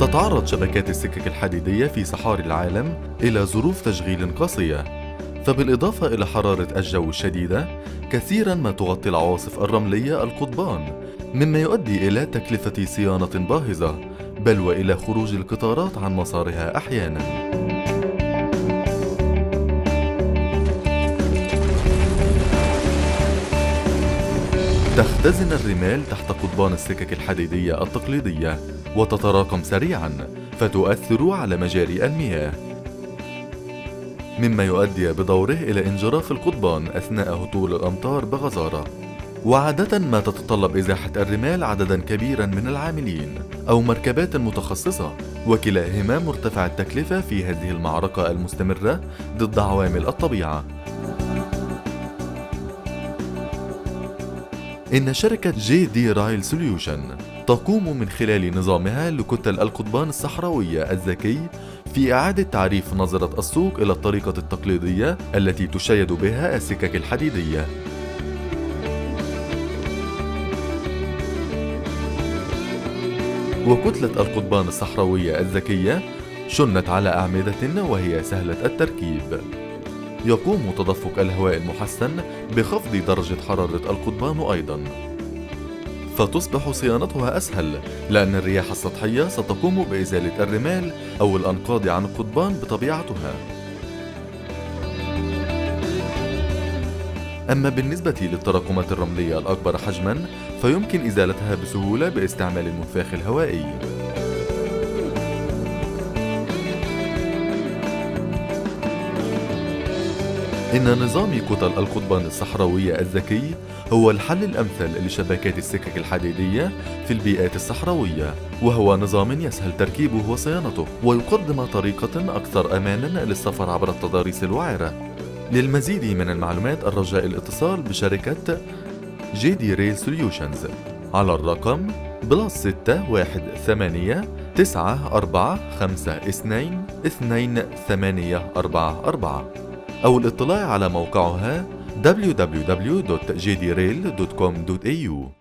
تتعرض شبكات السكك الحديدية في صحاري العالم إلى ظروف تشغيل قاسية. فبالإضافة إلى حرارة الجو الشديدة كثيرا ما تغطي العواصف الرملية القضبان مما يؤدي إلى تكلفة صيانة باهظة بل وإلى خروج القطارات عن مسارها أحيانا. تختزن الرمال تحت قضبان السكك الحديدية التقليدية. وتتراكم سريعا فتؤثر على مجاري المياه مما يؤدي بدوره إلى انجراف القضبان أثناء هطول الأمطار بغزارة. وعادة ما تتطلب إزاحة الرمال عددا كبيرا من العاملين أو مركبات متخصصة وكلاهما مرتفع التكلفة في هذه المعركة المستمرة ضد عوامل الطبيعة. إن شركة JD Rail Solution تقوم من خلال نظامها لكتل القضبان الصحراوية الذكي في إعادة تعريف نظرة السوق إلى الطريقة التقليدية التي تشيد بها السكك الحديدية. وكتلة القضبان الصحراوية الذكية شنت على أعمدة وهي سهلة التركيب. يقوم تدفق الهواء المحسن بخفض درجة حرارة القضبان أيضا. فتصبح صيانتها أسهل لأن الرياح السطحية ستقوم بإزالة الرمال أو الأنقاض عن القضبان بطبيعتها. أما بالنسبة للتراكمات الرملية الأكبر حجما فيمكن إزالتها بسهولة باستعمال المنفاخ الهوائي. إن نظام كتل القضبان الصحراوية الذكي هو الحل الأمثل لشبكات السكك الحديدية في البيئات الصحراوية وهو نظام يسهل تركيبه وصيانته ويقدم طريقة أكثر أمانا للسفر عبر التضاريس الوعرة. للمزيد من المعلومات الرجاء الاتصال بشركة JD Rail Solutions على الرقم plus ستة واحد ثمانية تسعة أربعة خمسة اثنين اثنين ثمانية أربعة أربعة. أو الاطلاع على موقعها www.jdrail.com.au